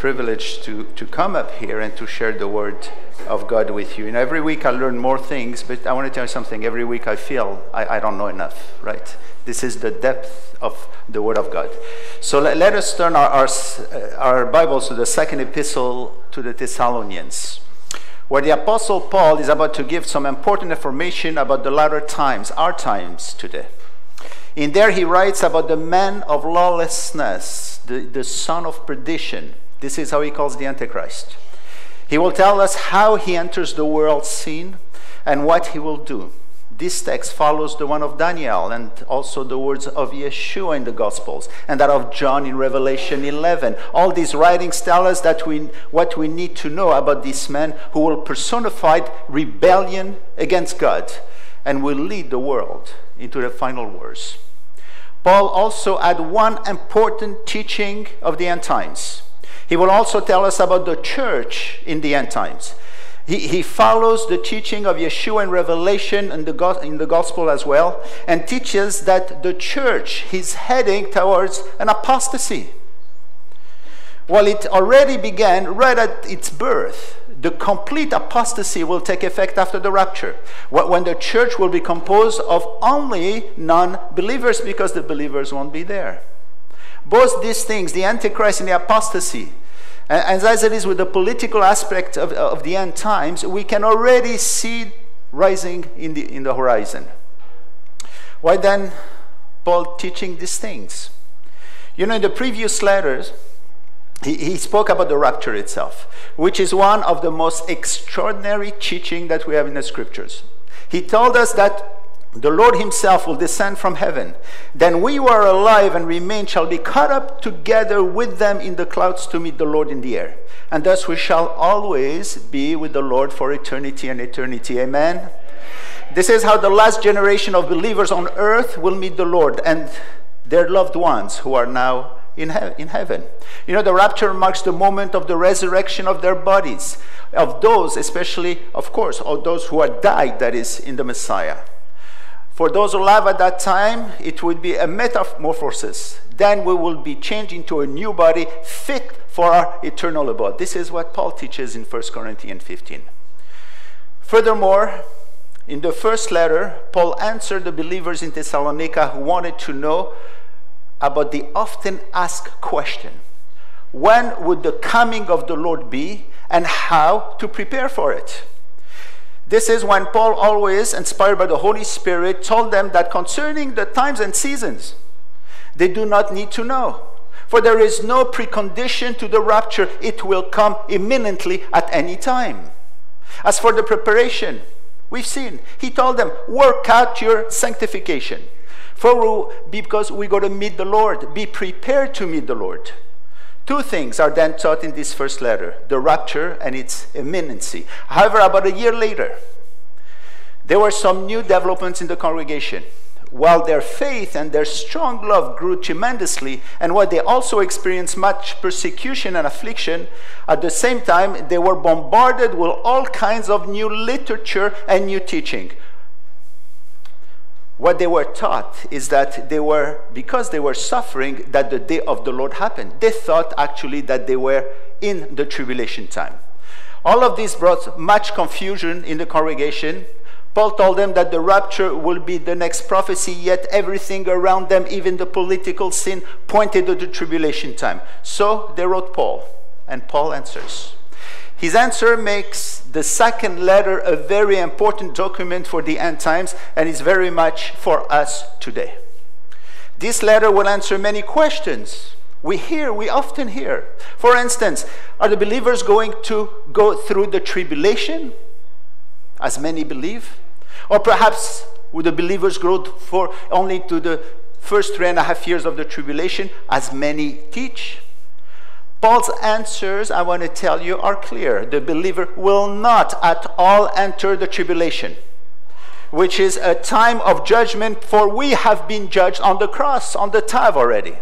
privilege to, to come up here and to share the word of God with you. And every week I learn more things, but I want to tell you something. Every week I feel I, I don't know enough, right? This is the depth of the word of God. So let, let us turn our, our, uh, our Bibles to the second epistle to the Thessalonians where the Apostle Paul is about to give some important information about the latter times, our times today. In there, he writes about the man of lawlessness, the, the son of perdition. This is how he calls the Antichrist. He will tell us how he enters the world scene and what he will do. This text follows the one of Daniel and also the words of Yeshua in the Gospels and that of John in Revelation 11. All these writings tell us that we, what we need to know about this man who will personify rebellion against God and will lead the world into the final wars. Paul also had one important teaching of the end times. He will also tell us about the church in the end times. He, he follows the teaching of Yeshua in Revelation and the, in the gospel as well, and teaches that the church is heading towards an apostasy. Well, it already began right at its birth the complete apostasy will take effect after the rapture, when the church will be composed of only non believers because the believers won't be there. Both these things, the Antichrist and the apostasy, and as it is with the political aspect of, of the end times, we can already see rising in the, in the horizon. Why then Paul teaching these things? You know, in the previous letters, he, he spoke about the rapture itself, which is one of the most extraordinary teaching that we have in the scriptures. He told us that the Lord himself will descend from heaven. Then we who are alive and remain shall be caught up together with them in the clouds to meet the Lord in the air. And thus we shall always be with the Lord for eternity and eternity. Amen. This is how the last generation of believers on earth will meet the Lord and their loved ones who are now in, he- in heaven. You know, the rapture marks the moment of the resurrection of their bodies, of those, especially, of course, of those who are died, that is, in the Messiah. For those alive at that time, it would be a metamorphosis. Then we will be changed into a new body fit for our eternal abode. This is what Paul teaches in 1 Corinthians 15. Furthermore, in the first letter, Paul answered the believers in Thessalonica who wanted to know about the often asked question when would the coming of the Lord be and how to prepare for it? This is when Paul, always inspired by the Holy Spirit, told them that concerning the times and seasons, they do not need to know. For there is no precondition to the rapture, it will come imminently at any time. As for the preparation, we've seen, he told them, work out your sanctification. For because we go to meet the Lord, be prepared to meet the Lord. Two things are then taught in this first letter the rapture and its imminency. However, about a year later, there were some new developments in the congregation. While their faith and their strong love grew tremendously, and while they also experienced much persecution and affliction, at the same time they were bombarded with all kinds of new literature and new teaching what they were taught is that they were, because they were suffering, that the day of the Lord happened. They thought actually that they were in the tribulation time. All of this brought much confusion in the congregation. Paul told them that the rapture will be the next prophecy, yet everything around them, even the political scene, pointed to the tribulation time. So they wrote Paul, and Paul answers. His answer makes the second letter a very important document for the end times and is very much for us today. This letter will answer many questions we hear, we often hear. For instance, are the believers going to go through the tribulation, as many believe? Or perhaps would the believers go for only to the first three and a half years of the tribulation, as many teach? Paul's answers, I want to tell you, are clear. The believer will not at all enter the tribulation, which is a time of judgment, for we have been judged on the cross, on the Tav already.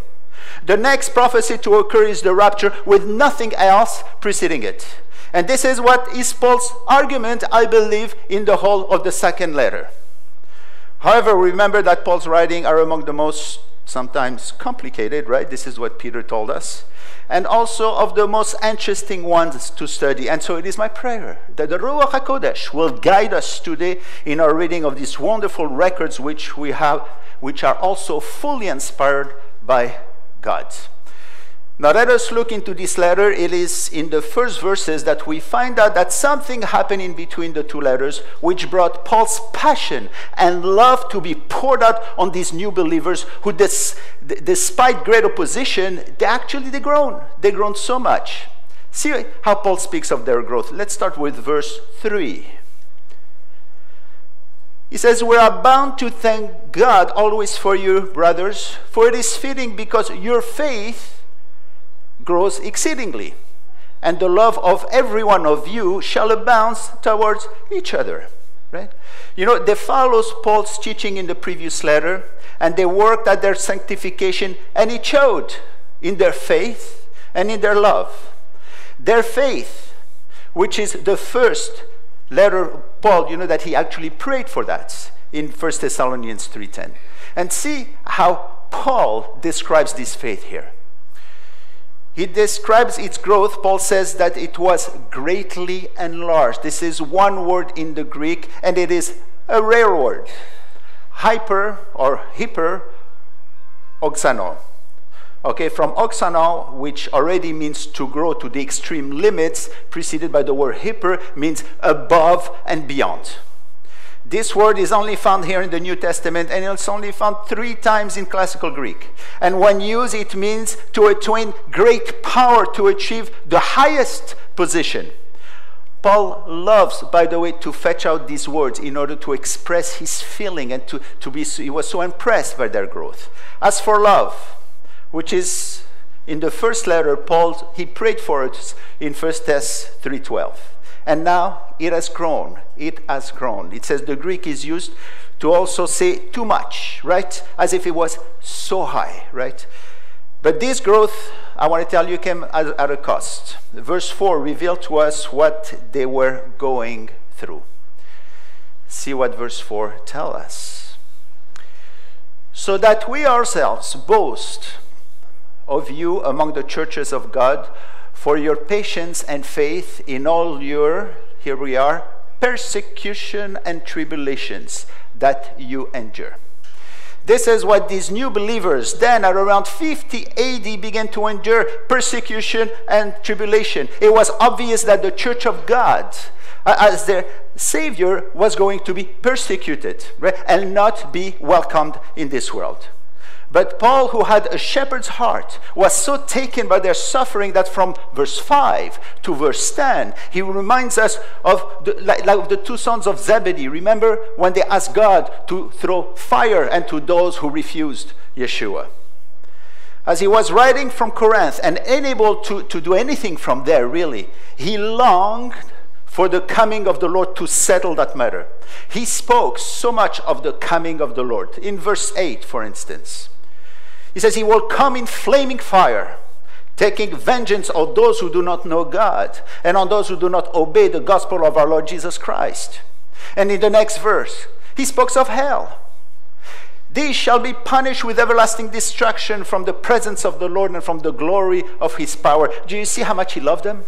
The next prophecy to occur is the rapture with nothing else preceding it. And this is what is Paul's argument, I believe, in the whole of the second letter. However, remember that Paul's writings are among the most sometimes complicated, right? This is what Peter told us. And also of the most interesting ones to study. And so it is my prayer that the Ruach HaKodesh will guide us today in our reading of these wonderful records which we have, which are also fully inspired by God. Now let us look into this letter. It is in the first verses that we find out that something happened in between the two letters which brought Paul's passion and love to be poured out on these new believers who, despite great opposition, they actually they grown. They grown so much. See how Paul speaks of their growth. Let's start with verse 3. He says, We are bound to thank God always for you, brothers, for it is fitting because your faith grows exceedingly, and the love of every one of you shall abound towards each other. Right? You know, they followed Paul's teaching in the previous letter, and they worked at their sanctification, and it showed in their faith and in their love. Their faith, which is the first letter Paul, you know, that he actually prayed for that in 1 Thessalonians 3.10. And see how Paul describes this faith here. He describes its growth. Paul says that it was greatly enlarged. This is one word in the Greek, and it is a rare word. Hyper or hyper auxano. Okay, from auxano, which already means to grow to the extreme limits, preceded by the word hyper, means above and beyond. This word is only found here in the New Testament and it's only found three times in classical Greek. And when used, it means to attain great power to achieve the highest position. Paul loves, by the way, to fetch out these words in order to express his feeling and to, to be, he was so impressed by their growth. As for love, which is in the first letter, Paul, he prayed for it in 1 Thess 3.12. And now it has grown. It has grown. It says the Greek is used to also say too much, right? As if it was so high, right? But this growth, I want to tell you, came at, at a cost. Verse 4 revealed to us what they were going through. See what verse 4 tells us. So that we ourselves boast of you among the churches of God for your patience and faith in all your, here we are, persecution and tribulations that you endure. This is what these new believers then at around 50 AD began to endure persecution and tribulation. It was obvious that the church of God, as their Savior, was going to be persecuted right, and not be welcomed in this world. But Paul, who had a shepherd's heart, was so taken by their suffering that from verse 5 to verse 10, he reminds us of the, like, like the two sons of Zebedee. Remember when they asked God to throw fire into those who refused Yeshua? As he was writing from Corinth and unable to, to do anything from there, really, he longed for the coming of the Lord to settle that matter. He spoke so much of the coming of the Lord. In verse 8, for instance, he says he will come in flaming fire, taking vengeance on those who do not know God and on those who do not obey the gospel of our Lord Jesus Christ. And in the next verse, he speaks of hell. These shall be punished with everlasting destruction from the presence of the Lord and from the glory of his power. Do you see how much he loved them?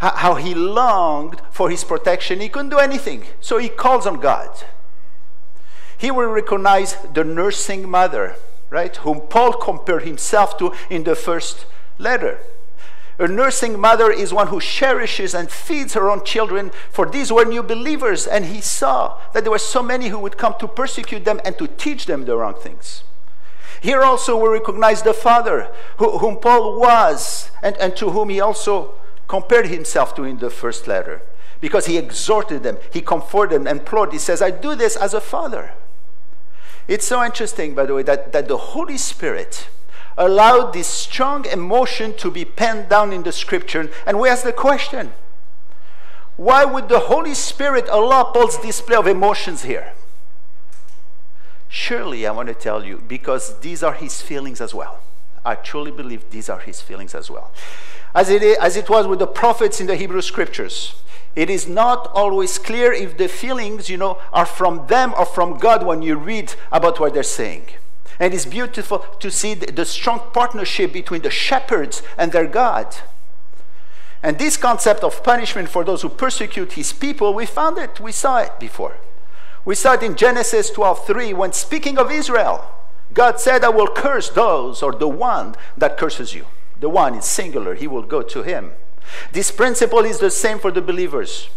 How he longed for his protection. He couldn't do anything, so he calls on God. He will recognize the nursing mother right? Whom Paul compared himself to in the first letter. A nursing mother is one who cherishes and feeds her own children, for these were new believers, and he saw that there were so many who would come to persecute them and to teach them the wrong things. Here also we recognize the Father, who, whom Paul was, and, and to whom he also compared himself to in the first letter, because he exhorted them, he comforted them, and implored. He says, I do this as a father. It's so interesting, by the way, that, that the Holy Spirit allowed this strong emotion to be penned down in the scripture. And we ask the question why would the Holy Spirit allow Paul's display of emotions here? Surely, I want to tell you, because these are his feelings as well. I truly believe these are his feelings as well. As it, as it was with the prophets in the Hebrew scriptures, it is not always clear if the feelings, you know, are from them or from God when you read about what they're saying. And it's beautiful to see the, strong partnership between the shepherds and their God. And this concept of punishment for those who persecute his people, we found it, we saw it before. We saw it in Genesis 12:3 when speaking of Israel, God said, I will curse those or the one that curses you. The one is singular, he will go to him. This principle is the same for the believers.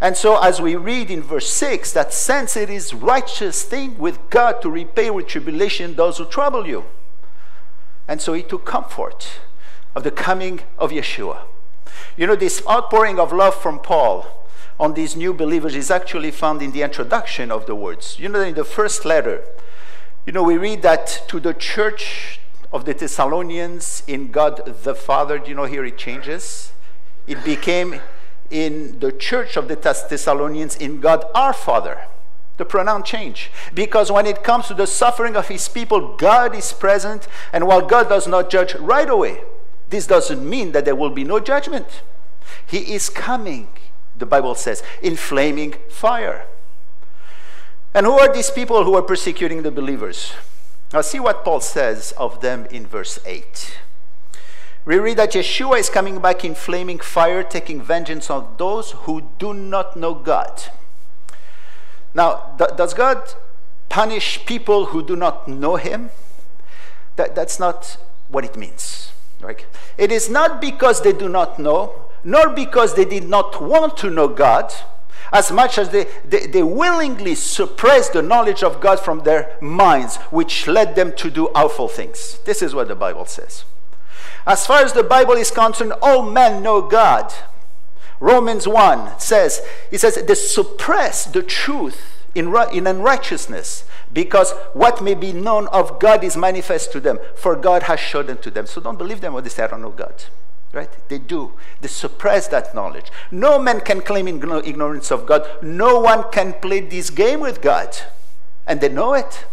And so, as we read in verse 6, that since it is righteous thing with God to repay with tribulation those who trouble you. And so he took comfort of the coming of Yeshua. You know, this outpouring of love from Paul on these new believers is actually found in the introduction of the words. You know, in the first letter, you know, we read that to the church of the Thessalonians in God the Father, you know here it changes? It became in the church of the Thessalonians in God our Father. The pronoun change. Because when it comes to the suffering of his people, God is present, and while God does not judge right away, this doesn't mean that there will be no judgment. He is coming, the Bible says, in flaming fire. And who are these people who are persecuting the believers? Now, see what Paul says of them in verse 8. We read that Yeshua is coming back in flaming fire, taking vengeance on those who do not know God. Now, th- does God punish people who do not know Him? That, that's not what it means. Right? It is not because they do not know, nor because they did not want to know God, as much as they, they, they, willingly suppressed the knowledge of God from their minds, which led them to do awful things. This is what the Bible says. As far as the Bible is concerned, all men know God. Romans 1 says, it says, they suppress the truth in, in unrighteousness because what may be known of God is manifest to them, for God has shown it to them. So don't believe them when they say, I don't know God. Right? They do. They suppress that knowledge. No man can claim ignorance of God. No one can play this game with God. And they know it.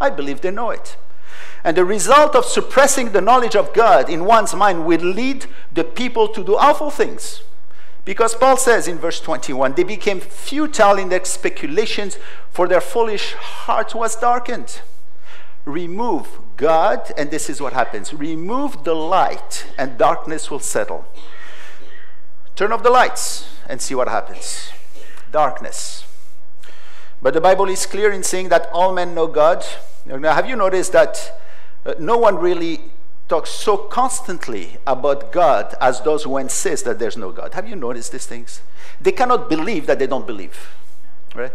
I believe they know it. And the result of suppressing the knowledge of God in one's mind will lead the people to do awful things. Because Paul says in verse 21 they became futile in their speculations, for their foolish heart was darkened. Remove God, and this is what happens remove the light, and darkness will settle. Turn off the lights and see what happens. Darkness. But the Bible is clear in saying that all men know God. Now, have you noticed that uh, no one really talks so constantly about God as those who insist that there's no God. Have you noticed these things? They cannot believe that they don't believe. Right?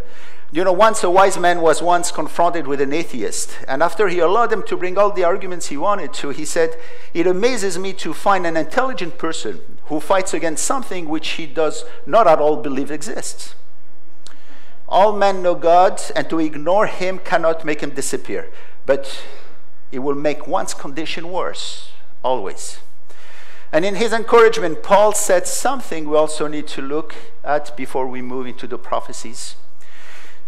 You know, once a wise man was once confronted with an atheist, and after he allowed him to bring all the arguments he wanted to, he said, It amazes me to find an intelligent person who fights against something which he does not at all believe exists. All men know God, and to ignore him cannot make him disappear. But it will make one's condition worse, always. And in his encouragement, Paul said something we also need to look at before we move into the prophecies.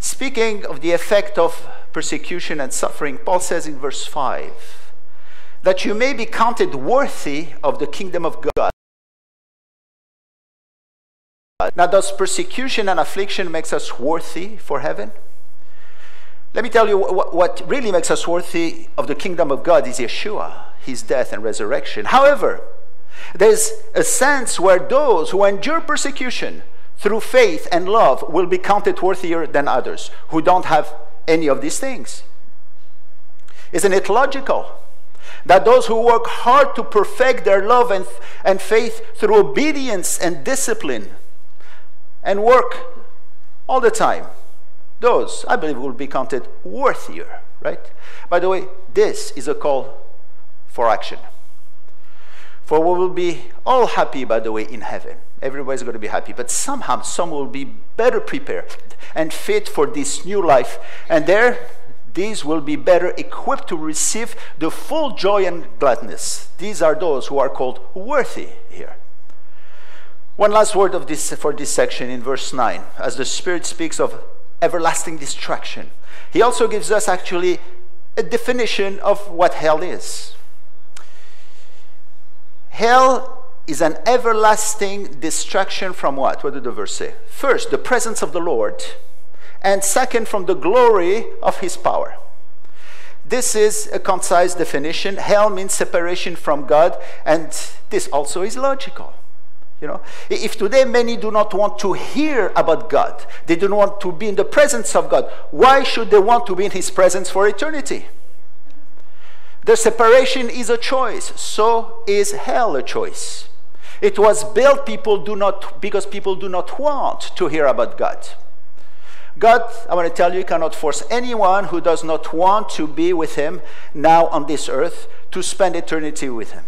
Speaking of the effect of persecution and suffering, Paul says in verse 5 that you may be counted worthy of the kingdom of God. Now, does persecution and affliction makes us worthy for heaven? Let me tell you what, what really makes us worthy of the kingdom of God is Yeshua, his death and resurrection. However, there's a sense where those who endure persecution through faith and love will be counted worthier than others who don't have any of these things. Isn't it logical that those who work hard to perfect their love and, and faith through obedience and discipline and work all the time those, I believe, will be counted worthier, right? By the way, this is a call for action. For we will be all happy, by the way, in heaven. Everybody's going to be happy, but somehow some will be better prepared and fit for this new life. And there, these will be better equipped to receive the full joy and gladness. These are those who are called worthy here. One last word of this for this section in verse 9, as the Spirit speaks of everlasting destruction. He also gives us actually a definition of what hell is. Hell is an everlasting destruction from what? What did the verse say? First, the presence of the Lord, and second, from the glory of his power. This is a concise definition. Hell means separation from God, and this also is logical. You know, if today many do not want to hear about God, they do not want to be in the presence of God, why should they want to be in His presence for eternity? The separation is a choice, so is hell a choice. It was built people do not because people do not want to hear about God. God, I want to tell you, cannot force anyone who does not want to be with Him now on this earth to spend eternity with Him.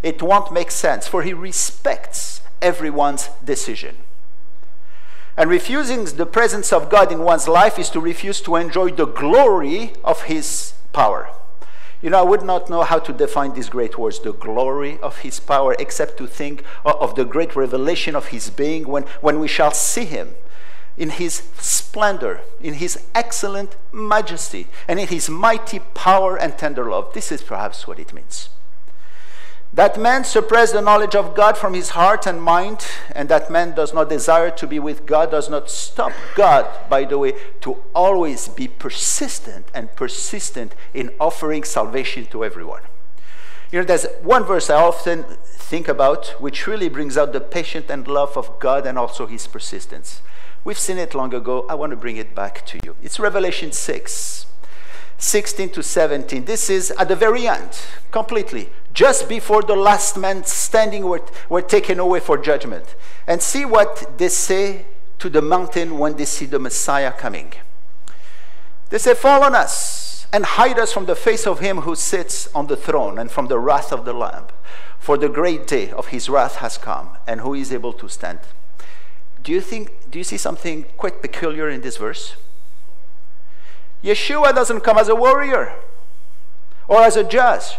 It won't make sense, for He respects everyone's decision. And refusing the presence of God in one's life is to refuse to enjoy the glory of His power. You know, I would not know how to define these great words, the glory of His power, except to think of the great revelation of His being when, when we shall see Him in His splendor, in His excellent majesty, and in His mighty power and tender love. This is perhaps what it means. That man suppress the knowledge of God from his heart and mind, and that man does not desire to be with God, does not stop God, by the way, to always be persistent and persistent in offering salvation to everyone. You know, there's one verse I often think about which really brings out the patience and love of God and also his persistence. We've seen it long ago. I want to bring it back to you. It's Revelation 6. 16 to 17. This is at the very end, completely, just before the last man standing were, were taken away for judgment. And see what they say to the mountain when they see the Messiah coming. They say, Fall on us and hide us from the face of him who sits on the throne and from the wrath of the Lamb. For the great day of his wrath has come, and who is able to stand? Do you think, do you see something quite peculiar in this verse? Yeshua doesn't come as a warrior or as a judge.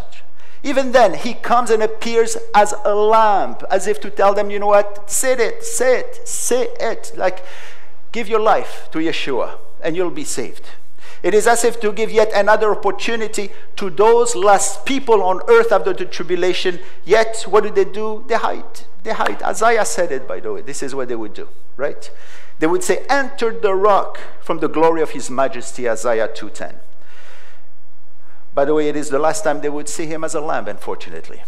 Even then, he comes and appears as a lamb, as if to tell them, you know what, say it, say it, say it. Like, give your life to Yeshua and you'll be saved. It is as if to give yet another opportunity to those last people on earth after the tribulation. Yet, what do they do? They hide. They hide. Isaiah said it, by the way. This is what they would do, right? They would say, Enter the rock from the glory of his majesty, Isaiah 2.10. By the way, it is the last time they would see him as a lamb, unfortunately.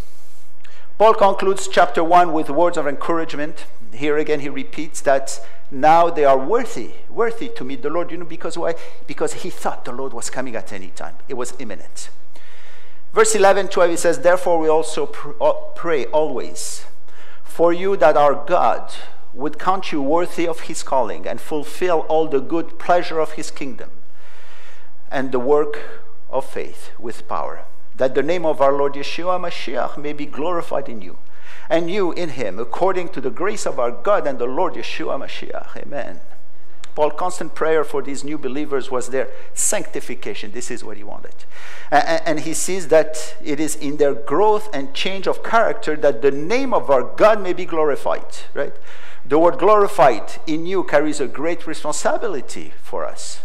Paul concludes chapter 1 with words of encouragement. Here again, he repeats that now they are worthy, worthy to meet the Lord. You know, because why? Because he thought the Lord was coming at any time. It was imminent. Verse 11, 12, he says, Therefore we also uh, pray always for you that our God would count you worthy of his calling and fulfill all the good pleasure of his kingdom and the work of faith with power, that the name of our Lord Yeshua Mashiach may be glorified in you, and you in him, according to the grace of our God and the Lord Yeshua Mashiach. Amen. Paul's constant prayer for these new believers was their sanctification. This is what he wanted. And he sees that it is in their growth and change of character that the name of our God may be glorified, right? The word glorified in you carries a great responsibility for us.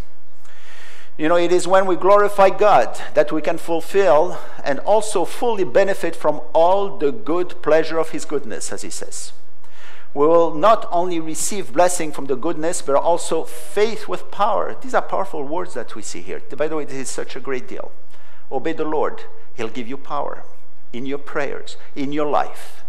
You know, it is when we glorify God that we can fulfill and also fully benefit from all the good pleasure of His goodness, as He says. We will not only receive blessing from the goodness, but also faith with power. These are powerful words that we see here. By the way, this is such a great deal. Obey the Lord, He'll give you power in your prayers, in your life.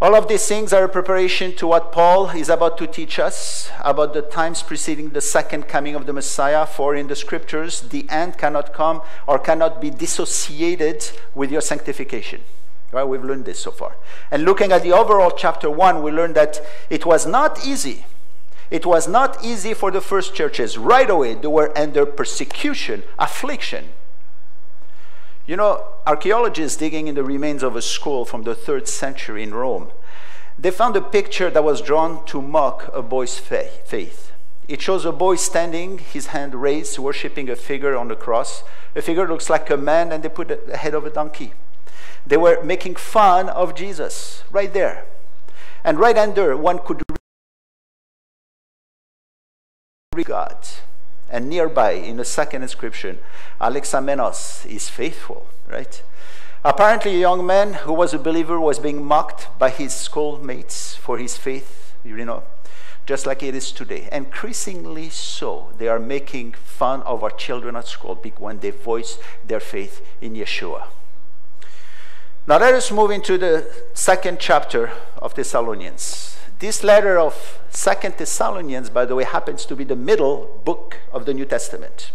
All of these things are a preparation to what Paul is about to teach us about the times preceding the second coming of the Messiah. For in the scriptures, the end cannot come or cannot be dissociated with your sanctification. Right? We've learned this so far. And looking at the overall chapter 1, we learned that it was not easy. It was not easy for the first churches. Right away, they were under persecution, affliction. You know, archaeologists digging in the remains of a school from the third century in Rome, they found a picture that was drawn to mock a boy's faith. It shows a boy standing, his hand raised, worshiping a figure on the cross. A figure looks like a man, and they put the head of a donkey. They were making fun of Jesus right there. And right under, one could read God. And nearby, in the second inscription, Alexamenos is faithful, right? Apparently, a young man who was a believer was being mocked by his schoolmates for his faith, you know. just like it is today. Increasingly so, they are making fun of our children at school when they voice their faith in Yeshua. Now let us move into the second chapter of Thessalonians. This letter of Second Thessalonians, by the way, happens to be the middle book of the New Testament.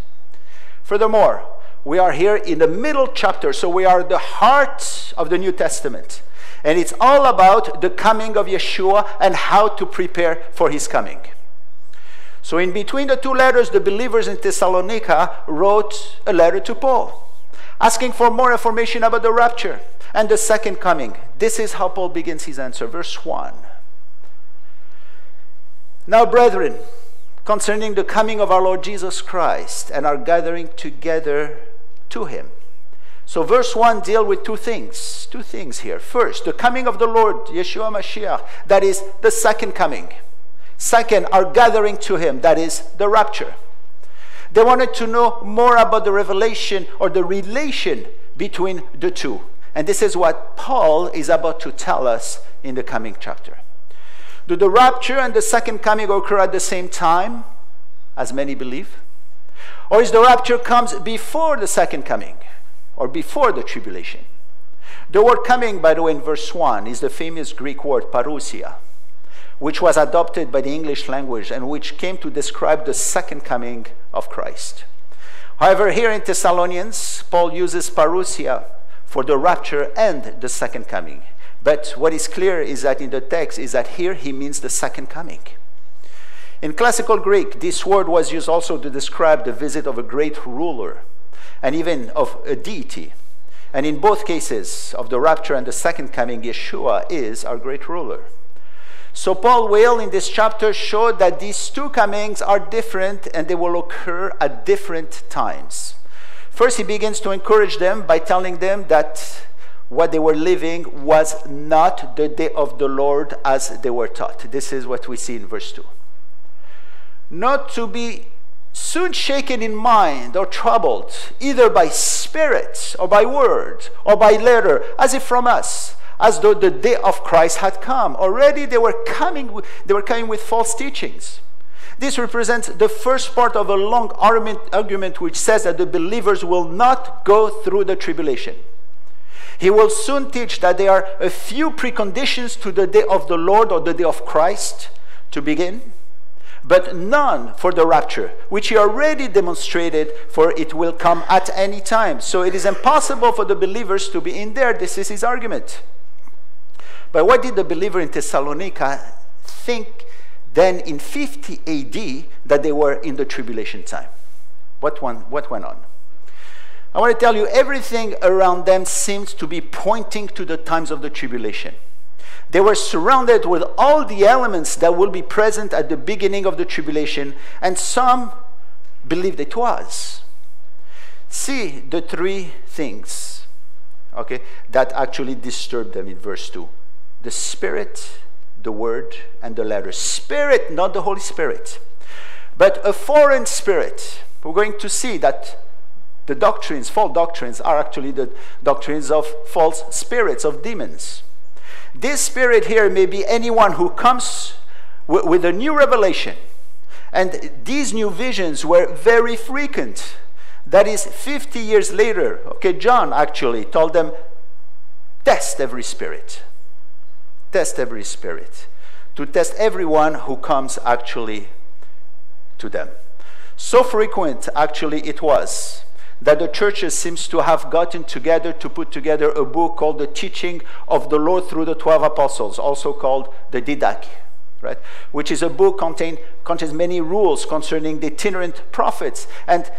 Furthermore, we are here in the middle chapter, so we are the heart of the New Testament. And it's all about the coming of Yeshua and how to prepare for his coming. So, in between the two letters, the believers in Thessalonica wrote a letter to Paul, asking for more information about the rapture and the second coming. This is how Paul begins his answer. Verse 1. Now, brethren, concerning the coming of our Lord Jesus Christ and our gathering together to him. So verse 1 deal with two things. Two things here. First, the coming of the Lord, Yeshua Mashiach, that is the second coming. Second, our gathering to him, that is the rapture. They wanted to know more about the revelation or the relation between the two. And this is what Paul is about to tell us in the coming chapter. Do the rapture and the second coming occur at the same time, as many believe? Or is the rapture comes before the second coming, or before the tribulation? The word coming, by the way, in verse 1 is the famous Greek word parousia, which was adopted by the English language and which came to describe the second coming of Christ. However, here in Thessalonians, Paul uses parousia for the rapture and the second coming. But what is clear is that in the text is that here he means the second coming. In classical Greek, this word was used also to describe the visit of a great ruler and even of a deity. And in both cases of the rapture and the second coming, Yeshua is our great ruler. So Paul will in this chapter show that these two comings are different and they will occur at different times. First, he begins to encourage them by telling them that what they were living was not the day of the Lord as they were taught. This is what we see in verse 2. Not to be soon shaken in mind or troubled, either by spirit or by word or by letter, as if from us, as though the day of Christ had come. Already they were coming, they were coming with false teachings. This represents the first part of a long argument which says that the believers will not go through the tribulation. He will soon teach that there are a few preconditions to the day of the Lord or the day of Christ to begin, but none for the rapture, which he already demonstrated, for it will come at any time. So it is impossible for the believers to be in there. This is his argument. But what did the believer in Thessalonica think then in 50 AD that they were in the tribulation time? What, one, what went on? I want to tell you, everything around them seems to be pointing to the times of the tribulation. They were surrounded with all the elements that will be present at the beginning of the tribulation, and some believed it was. See the three things, okay, that actually disturbed them in verse 2 the Spirit, the Word, and the letter. Spirit, not the Holy Spirit, but a foreign spirit. We're going to see that the doctrines, false doctrines, are actually the doctrines of false spirits, of demons. This spirit here may be anyone who comes with a new revelation. And these new visions were very frequent. That is, 50 years later, okay, John actually told them, test every spirit. Test every spirit. To test everyone who comes actually to them. So frequent, actually, it was that the churches seems to have gotten together to put together a book called the teaching of the lord through the 12 apostles also called the didache right? Which is a book contain, contains many rules concerning the itinerant prophets and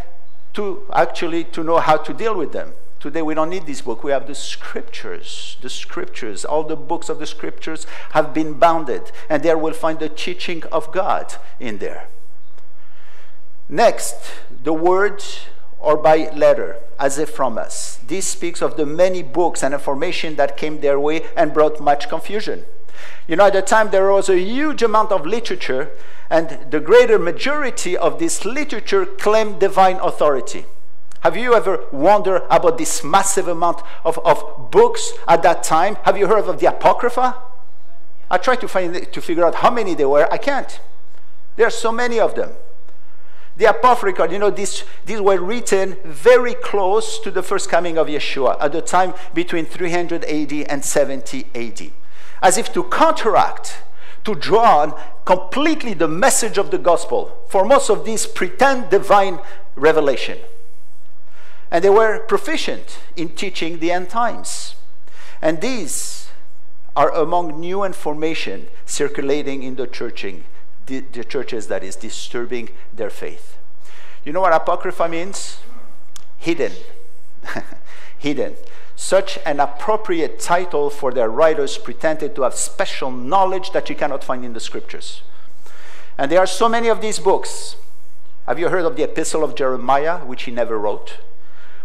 to actually to know how to deal with them. Today we don't need this book. We have the scriptures. The scriptures. All the books of the scriptures have been bounded and there we'll find the teaching of god in there. Next the word or by letter, as if from us. This speaks of the many books and information that came their way and brought much confusion. You know, at the time there was a huge amount of literature, and the greater majority of this literature claimed divine authority. Have you ever wondered about this massive amount of, of books at that time? Have you heard of the Apocrypha? I tried to find to figure out how many there were. I can't. There are so many of them. The Apocrypha, you know, these, these were written very close to the first coming of Yeshua at the time between 300 AD and 70 AD, as if to counteract, to draw on completely the message of the gospel for most of these pretend divine revelation. And they were proficient in teaching the end times. And these are among new information circulating in the churching the, the churches that is disturbing their faith. You know what apocrypha means? Hidden. Hidden. Such an appropriate title for their writers pretended to have special knowledge that you cannot find in the scriptures. And there are so many of these books. Have you heard of the Epistle of Jeremiah, which he never wrote?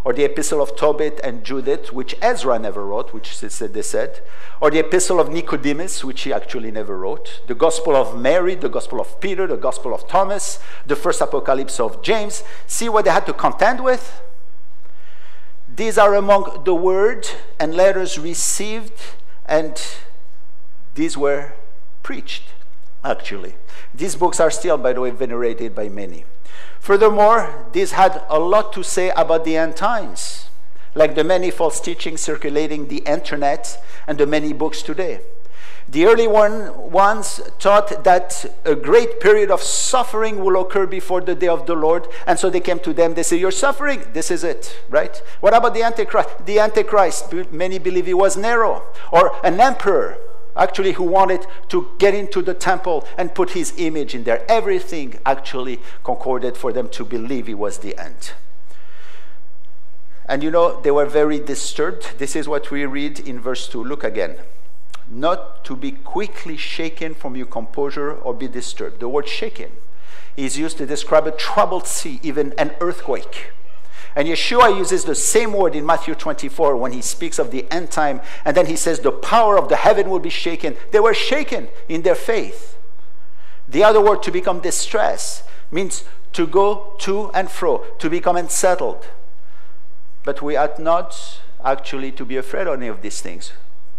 Or the epistle of Tobit and Judith, which Ezra never wrote, which they said, or the epistle of Nicodemus, which he actually never wrote, the gospel of Mary, the gospel of Peter, the gospel of Thomas, the first apocalypse of James. See what they had to contend with? These are among the word and letters received, and these were preached, actually. These books are still, by the way, venerated by many. Furthermore, this had a lot to say about the end times, like the many false teachings circulating the internet and the many books today. The early one, ones taught that a great period of suffering will occur before the day of the Lord. And so they came to them, they say, You're suffering, this is it, right? What about the Antichrist? The Antichrist, many believe he was Nero or an emperor actually who wanted to get into the temple and put his image in there. Everything actually concorded for them to believe it was the end. And you know, they were very disturbed. This is what we read in verse 2. Look again. Not to be quickly shaken from your composure or be disturbed. The word shaken is used to describe a troubled sea, even an earthquake. And Yeshua uses the same word in Matthew 24 when he speaks of the end time. And then he says, The power of the heaven will be shaken. They were shaken in their faith. The other word, to become distressed, means to go to and fro, to become unsettled. But we ought not actually to be afraid of any of these things.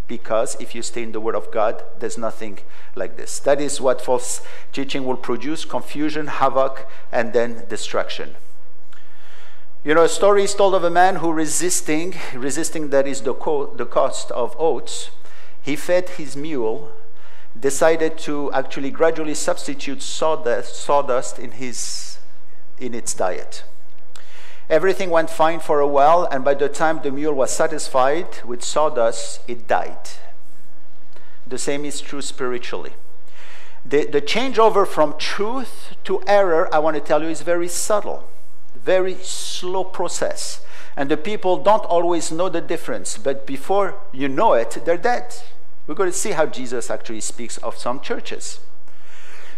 Because if you stay in the Word of God, there's nothing like this. That is what false teaching will produce confusion, havoc, and then destruction. You know, a story is told of a man who resisting, resisting that is the, co- the cost of oats, he fed his mule, decided to actually gradually substitute sawdust, sawdust in, his, in its diet. Everything went fine for a while, and by the time the mule was satisfied with sawdust, it died. The same is true spiritually. The, the changeover from truth to error, I want to tell you, is very subtle very slow process. And the people don't always know the difference, but before you know it, they're dead. We're going to see how Jesus actually speaks of some churches.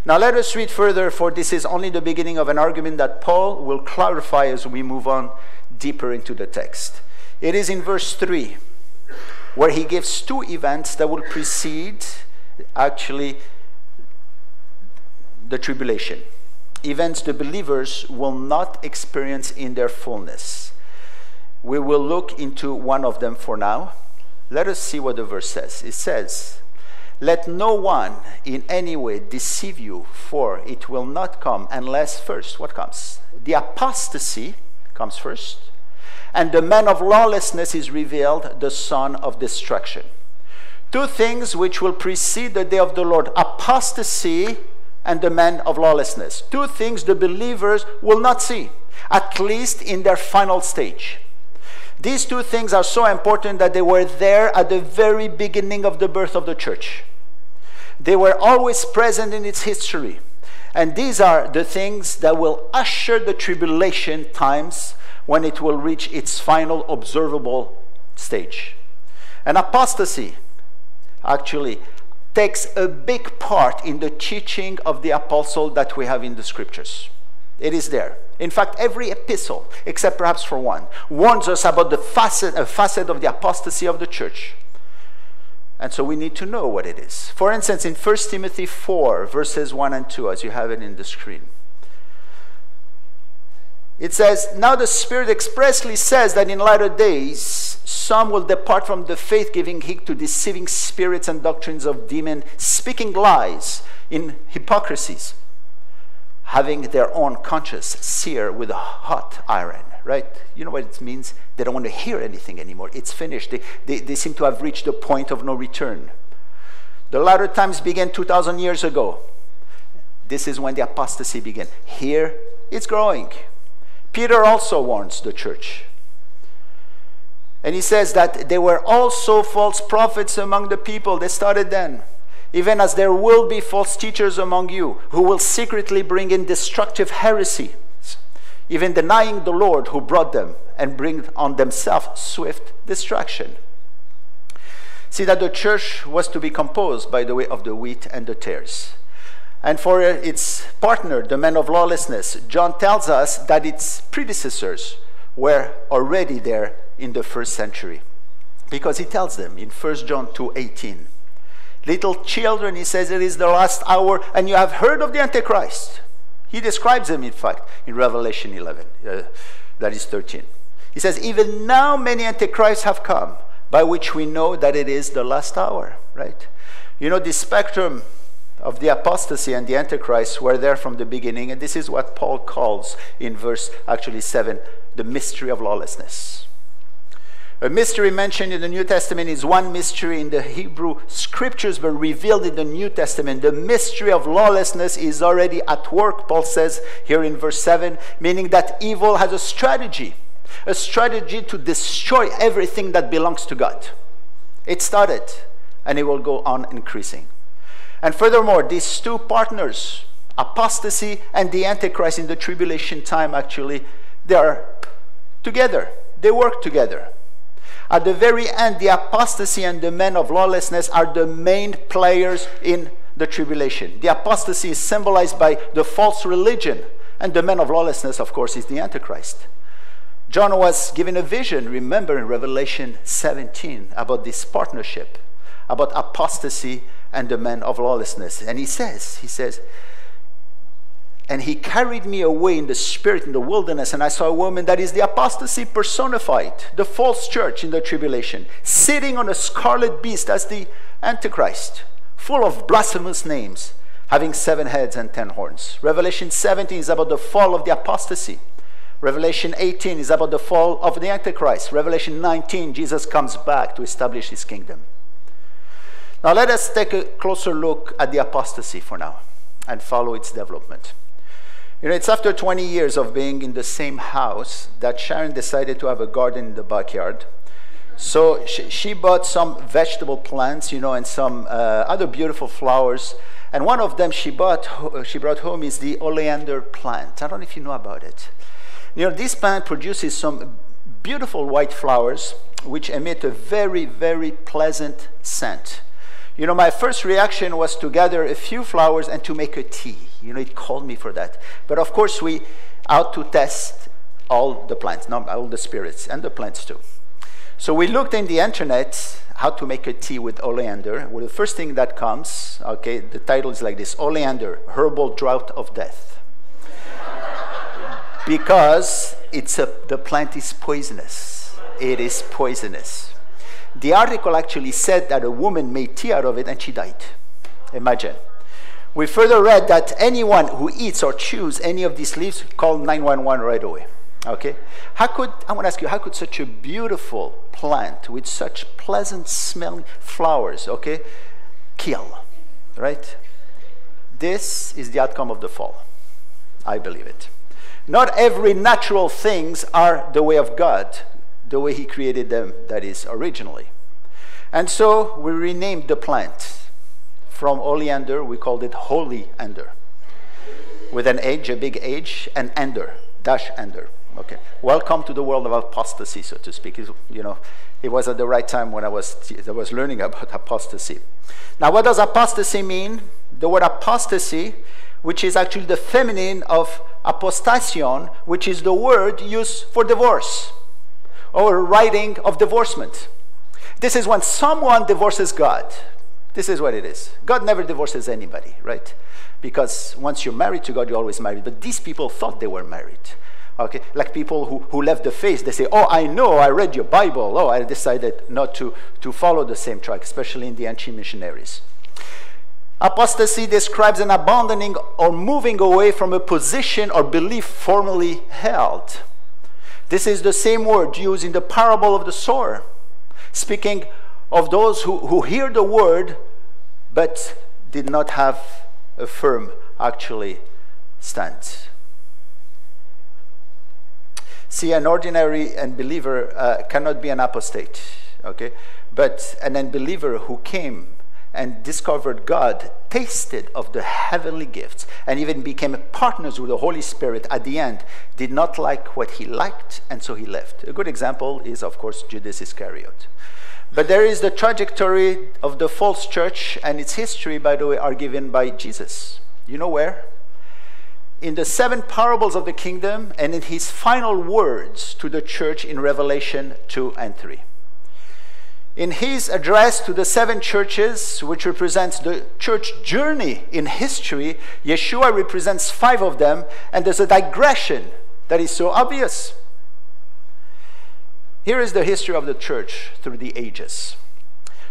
Now let us read further, for this is only the beginning of an argument that Paul will clarify as we move on deeper into the text. It is in verse 3, where he gives two events that will precede actually the tribulation events the believers will not experience in their fullness. We will look into one of them for now. Let us see what the verse says. It says, Let no one in any way deceive you, for it will not come unless first, what comes? The apostasy comes first, and the man of lawlessness is revealed, the son of destruction. Two things which will precede the day of the Lord apostasy and the man of lawlessness. Two things the believers will not see, at least in their final stage. These two things are so important that they were there at the very beginning of the birth of the church. They were always present in its history. And these are the things that will usher the tribulation times when it will reach its final observable stage. An apostasy, actually, takes a big part in the teaching of the apostle that we have in the scriptures. It is there. In fact, every epistle, except perhaps for one, warns us about the facet, a facet of the apostasy of the church. And so we need to know what it is. For instance, in 1 Timothy 4, verses 1 and 2, as you have it in the screen, it says, Now the Spirit expressly says that in latter days, some will depart from the faith, giving heed to deceiving spirits and doctrines of demons, speaking lies in hypocrisies. having their own conscience seared with a hot iron, right? You know what it means? They don't want to hear anything anymore. It's finished. They, they, they seem to have reached the point of no return. The latter times began 2,000 years ago. This is when the apostasy began. Here, it's growing. Peter also warns the church. And he says that there were also false prophets among the people. They started then. Even as there will be false teachers among you who will secretly bring in destructive heresy, even denying the Lord who brought them and bring on themselves swift destruction. See that the church was to be composed, by the way, of the wheat and the tares. And for its partner, the man of lawlessness, John tells us that its predecessors were already there in the first century. Because he tells them in 1 John 2:18, little children, he says, it is the last hour, and you have heard of the Antichrist. He describes them, in fact, in Revelation 11, uh, that is 13. He says, even now many antichrists have come by which we know that it is the last hour, right? You know, the spectrum of the apostasy and the antichrist were there from the beginning, and this is what Paul calls in verse actually 7 the mystery of lawlessness. A mystery mentioned in the New Testament is one mystery in the Hebrew scriptures, but revealed in the New Testament. The mystery of lawlessness is already at work, Paul says here in verse 7, meaning that evil has a strategy a strategy to destroy everything that belongs to God. It started, and it will go on increasing. And furthermore, these two partners, apostasy and the Antichrist in the tribulation time, actually, they are together. They work together. At the very end, the apostasy and the men of lawlessness are the main players in the tribulation. The apostasy is symbolized by the false religion, and the men of lawlessness, of course, is the Antichrist. John was given a vision, remember in Revelation 17, about this partnership, about apostasy and the men of lawlessness. And he says, he says, and he carried me away in the spirit in the wilderness, and I saw a woman that is the apostasy personified, the false church in the tribulation, sitting on a scarlet beast as the Antichrist, full of blasphemous names, having seven heads and ten horns. Revelation 17 is about the fall of the apostasy. Revelation 18 is about the fall of the Antichrist. Revelation 19, Jesus comes back to establish his kingdom. Now let us take a closer look at the apostasy for now and follow its development. You know, it's after 20 years of being in the same house that Sharon decided to have a garden in the backyard. So she, she bought some vegetable plants, you know, and some uh, other beautiful flowers. And one of them she bought, she brought home is the oleander plant. I don't know if you know about it. You know, this plant produces some beautiful white flowers which emit a very, very pleasant scent. You know, my first reaction was to gather a few flowers and to make a tea. You know, it called me for that. But of course, we out to test all the plants, not all the spirits, and the plants too. So we looked in the internet how to make a tea with oleander. Well, the first thing that comes, okay, the title is like this Oleander, Herbal Drought of Death because it's a, the plant is poisonous. It is poisonous. The article actually said that a woman made tea out of it and she died. Imagine. We further read that anyone who eats or chews any of these leaves call 911 right away. Okay? How could, I want to ask you, how could such a beautiful plant with such pleasant smelling flowers, okay, kill? Right? This is the outcome of the fall. I believe it. Not every natural things are the way of God, the way He created them, that is, originally. And so we renamed the plant. From oleander, we called it holy ender. With an H, a big H, and ender, dash ender. Okay. Welcome to the world of apostasy, so to speak. You know, it was at the right time when I was, I was learning about apostasy. Now, what does apostasy mean? The word apostasy which is actually the feminine of apostasion, which is the word used for divorce or writing of divorcement. This is when someone divorces God. This is what it is. God never divorces anybody, right? Because once you're married to God, you're always married. But these people thought they were married. Okay, like people who, who left the faith, they say, Oh, I know, I read your Bible. Oh, I decided not to, to follow the same track, especially in the anti missionaries. Apostasy describes an abandoning or moving away from a position or belief formerly held. This is the same word used in the parable of the sower, speaking of those who, who hear the word but did not have a firm, actually, stance. See, an ordinary unbeliever uh, cannot be an apostate, okay? But an unbeliever who came and discovered God, tasted of the heavenly gifts, and even became partners with the Holy Spirit at the end, did not like what he liked, and so he left. A good example is, of course, Judas Iscariot. But there is the trajectory of the false church, and its history, by the way, are given by Jesus. You know where? in the seven parables of the kingdom and in his final words to the church in Revelation 2 and 3. In his address to the seven churches, which represents the church journey in history, Yeshua represents five of them, and there's a digression that is so obvious. Here is the history of the church through the ages.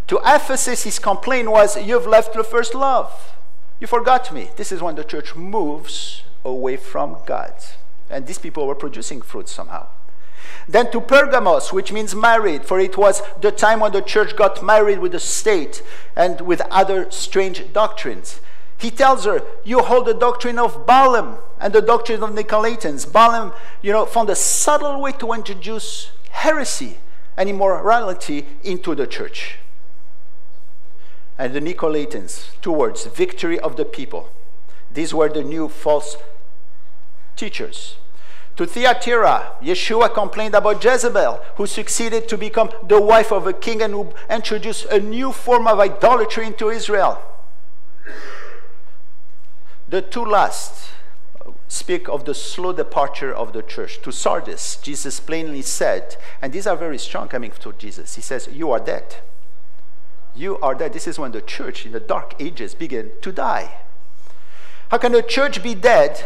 To Ephesus, his complaint was, You've left the first love. You forgot me. This is when the church moves away from God. And these people were producing fruit somehow. Then to Pergamos, which means married, for it was the time when the church got married with the state and with other strange doctrines. He tells her, You hold the doctrine of Balaam and the doctrine of Nicolaitans. Balaam, you know, found a subtle way to introduce heresy and immorality into the church. And the Nicolaitans, towards victory of the people. These were the new false teachers. To Thyatira, Yeshua complained about Jezebel, who succeeded to become the wife of a king and who introduced a new form of idolatry into Israel. The two last speak of the slow departure of the church. To Sardis, Jesus plainly said, and these are very strong coming to Jesus, he says, You are dead. You are dead. This is when the church in the dark ages began to die. How can a church be dead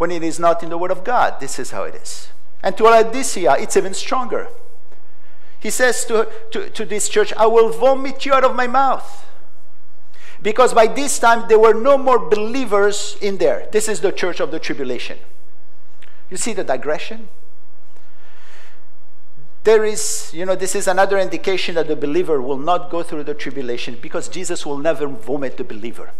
when it is not in the Word of God. This is how it is. And to Laodicea, it's even stronger. He says to, to, to this church, I will vomit you out of my mouth. Because by this time, there were no more believers in there. This is the church of the tribulation. You see the digression? There is, you know, this is another indication that the believer will not go through the tribulation because Jesus will never vomit the believer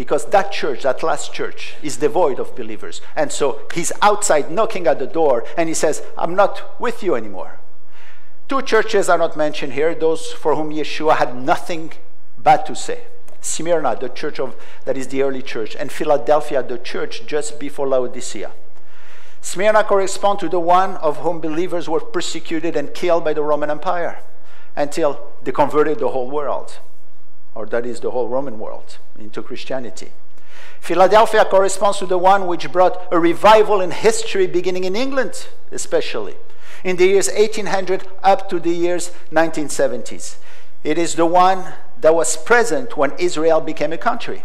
because that church, that last church, is devoid of believers. And so he's outside knocking at the door and he says, I'm not with you anymore. Two churches are not mentioned here, those for whom Yeshua had nothing bad to say. Smyrna, the church of that is the early church, and Philadelphia, the church just before Laodicea. Smyrna corresponds to the one of whom believers were persecuted and killed by the Roman Empire until they converted the whole world or that is the whole Roman world, into Christianity. Philadelphia corresponds to the one which brought a revival in history beginning in England, especially in the years 1800 up to the years 1970s. It is the one that was present when Israel became a country.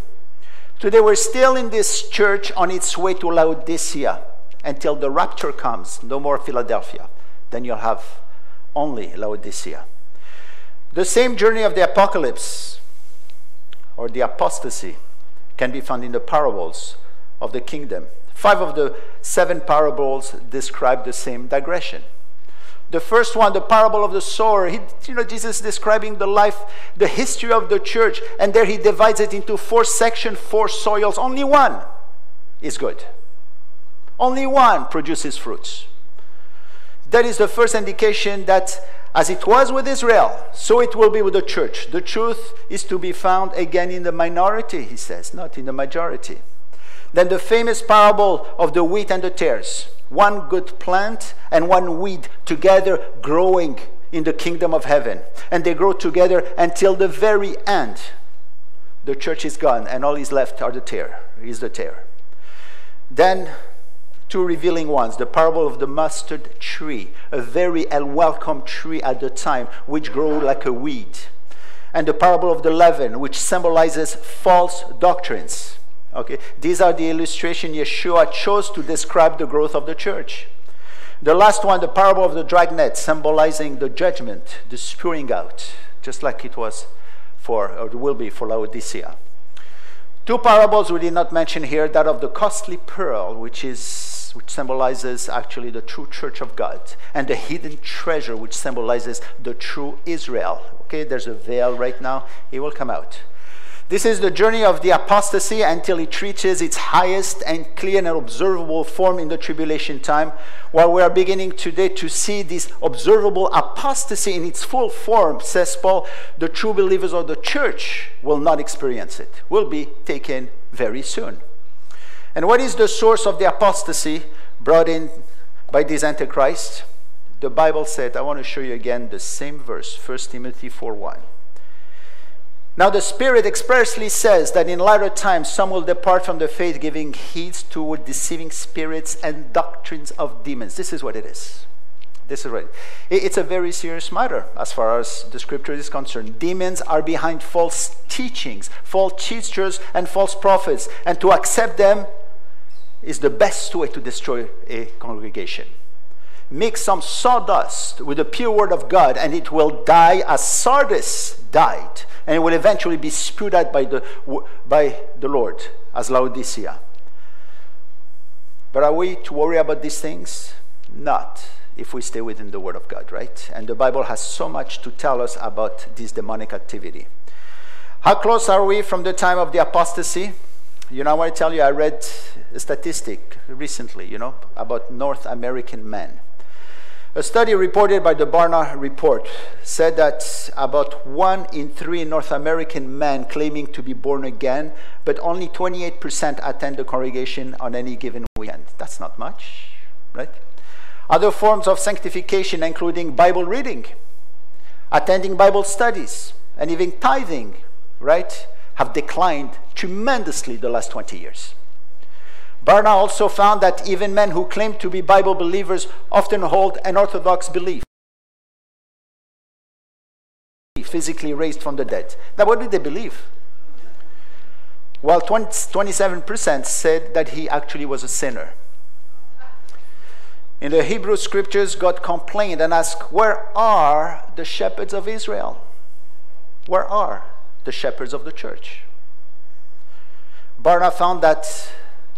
Today we're still in this church on its way to Laodicea until the rapture comes. No more Philadelphia. Then you'll have only Laodicea. The same journey of the apocalypse or the apostasy can be found in the parables of the kingdom. Five of the seven parables describe the same digression. The first one, the parable of the sower, he, you know, Jesus describing the life, the history of the church, and there he divides it into four sections, four soils. Only one is good. Only one produces fruits. That is the first indication that as it was with Israel, so it will be with the church. The truth is to be found again in the minority, he says, not in the majority. Then the famous parable of the wheat and the tares one good plant and one weed together growing in the kingdom of heaven. And they grow together until the very end. The church is gone, and all is left are the tare, is the tare. Then two revealing ones the parable of the mustard tree, a very unwelcome tree at the time, which grew like a weed, and the parable of the leaven, which symbolizes false doctrines. Okay, these are the illustration Yeshua chose to describe the growth of the church. The last one, the parable of the dragnet, symbolizing the judgment, the spewing out, just like it was for, or will be for Laodicea. Two parables we did not mention here that of the costly pearl, which, is, which symbolizes actually the true church of God, and the hidden treasure, which symbolizes the true Israel. Okay, there's a veil right now, it will come out. This is the journey of the apostasy until it reaches its highest and clear and observable form in the tribulation time, while we are beginning today to see this observable apostasy in its full form, says Paul, the true believers of the church will not experience it, will be taken very soon. And what is the source of the apostasy brought in by this Antichrist? The Bible said, I want to show you again the same verse, 1 Timothy 4 1. Now, the Spirit expressly says that in latter times some will depart from the faith, giving heed to deceiving spirits and doctrines of demons. This is what it is. This is right. It's a very serious matter as far as the scripture is concerned. Demons are behind false teachings, false teachers, and false prophets, and to accept them is the best way to destroy a congregation. Mix some sawdust with the pure word of God, and it will die as Sardis died and it will eventually be spewed out by the, by the Lord as Laodicea. But are we to worry about these things? Not if we stay within the Word of God, right? And the Bible has so much to tell us about this demonic activity. How close are we from the time of the apostasy? You know, I want to tell you, I read a statistic recently, you know, about North American men. A study reported by the Barna Report said that about one in three North American men claiming to be born again, but only 28% attend the congregation on any given weekend. That's not much, right? Other forms of sanctification, including Bible reading, attending Bible studies, and even tithing, right, have declined tremendously the last 20 years. Barna also found that even men who claim to be Bible believers often hold an orthodox belief physically raised from the dead. Now, what did they believe? Well, 20, 27% said that he actually was a sinner. In the Hebrew scriptures, God complained and asked, Where are the shepherds of Israel? Where are the shepherds of the church? Barna found that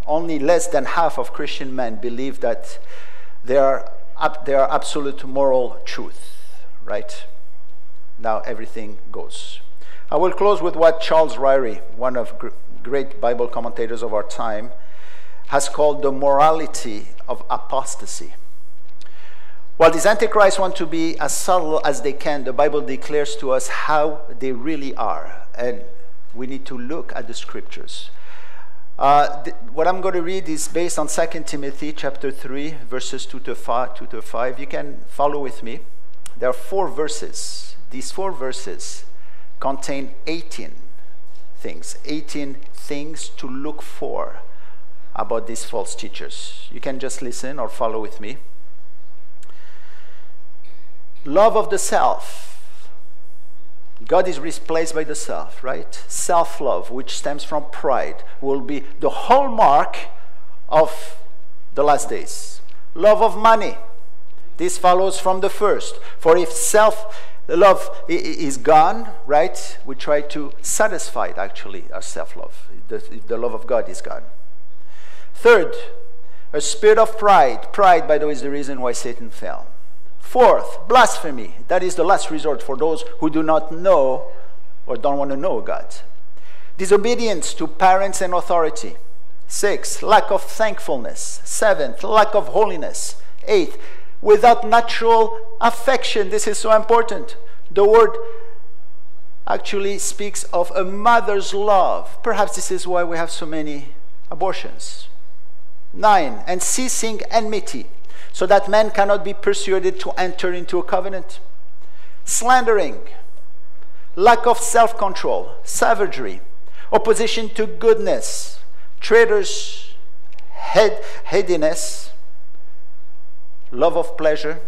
only less than half of Christian men believe that they are, they are absolute moral truth, right? Now everything goes. I will close with what Charles Ryrie, one of gr great Bible commentators of our time, has called the morality of apostasy. While these antichrists want to be as subtle as they can, the Bible declares to us how they really are. And we need to look at the scriptures. Uh, what I'm going to read is based on 2 Timothy chapter 3, verses 2 to, 5, 2 to 5. You can follow with me. There are four verses. These four verses contain 18 things, 18 things to look for about these false teachers. You can just listen or follow with me. Love of the self God is replaced by the self, right? Self love, which stems from pride, will be the hallmark of the last days. Love of money. This follows from the first. For if self love is gone, right, we try to satisfy it, actually our self love, if the love of God is gone. Third, a spirit of pride. Pride, by the way, is the reason why Satan fell. Fourth, blasphemy. That is the last resort for those who do not know or don't want to know God. Disobedience to parents and authority. Six, lack of thankfulness. Seventh, lack of holiness. Eighth, without natural affection. This is so important. The word actually speaks of a mother's love. Perhaps this is why we have so many abortions. Nine, and ceasing enmity so that man cannot be persuaded to enter into a covenant. Slandering, lack of self control, savagery, opposition to goodness, traitors, head, headiness, love of pleasure,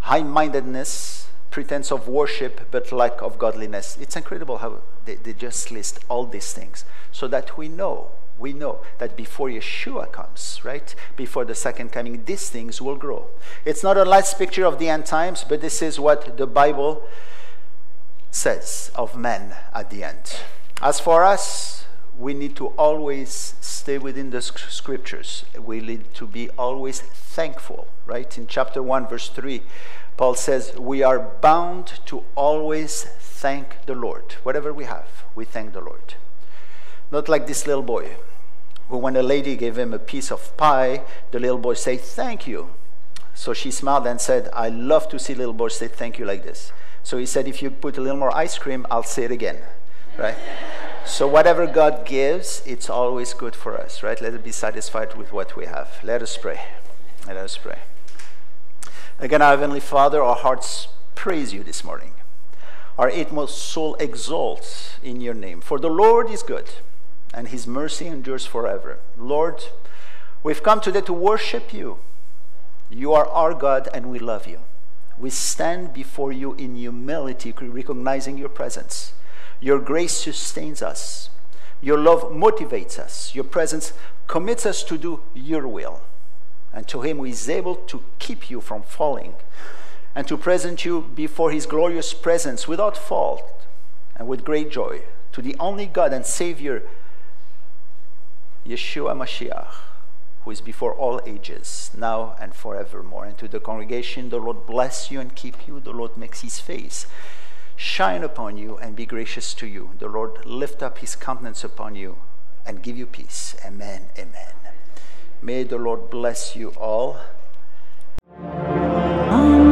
high mindedness, pretense of worship, but lack of godliness. It's incredible how they, they just list all these things so that we know we know that before Yeshua comes, right, before the second coming, these things will grow. It's not a last picture of the end times, but this is what the Bible says of men at the end. As for us, we need to always stay within the scriptures. We need to be always thankful, right? In chapter 1, verse 3, Paul says, We are bound to always thank the Lord. Whatever we have, we thank the Lord. Not like this little boy, who, when a lady gave him a piece of pie, the little boy said, Thank you. So she smiled and said, I love to see little boys say thank you like this. So he said, If you put a little more ice cream, I'll say it again. Right? So whatever God gives, it's always good for us, right? Let us be satisfied with what we have. Let us pray. Let us pray. Again, our Heavenly Father, our hearts praise you this morning. Our inmost soul exalts in your name. For the Lord is good, and his mercy endures forever. Lord, we've come today to worship you. You are our God, and we love you. We stand before you in humility, recognizing your presence. Your grace sustains us. Your love motivates us. Your presence commits us to do your will. And to him who is able to keep you from falling and to present you before his glorious presence without fault and with great joy to the only God and Savior, Yeshua Mashiach, who is before all ages, now and forevermore. And to the congregation, the Lord bless you and keep you. The Lord makes his face shine upon you and be gracious to you. The Lord lift up his countenance upon you and give you peace. Amen. Amen. May the Lord bless you all. I